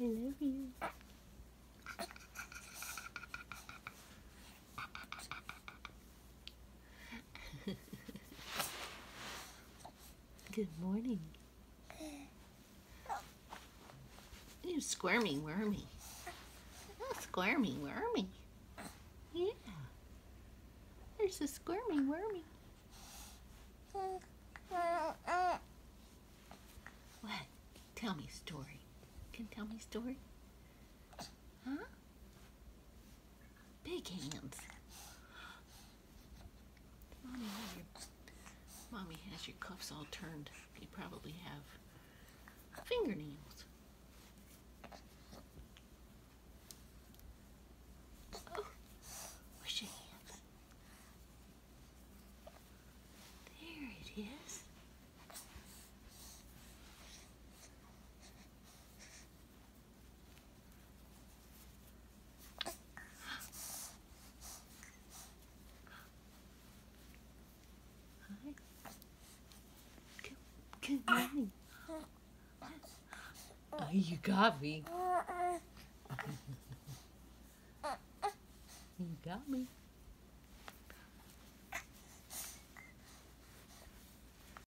I love you. Good morning. You squirmy wormy. Squirmy wormy. Yeah. There's a squirmy wormy. What? Tell me a story. Can tell me story? Huh? Big hands. Mommy has your, Mommy has your cuffs all turned. You probably have fingernails. Oh, where's your hands? There it is. Hi. Good, Oh, you got me. You got me.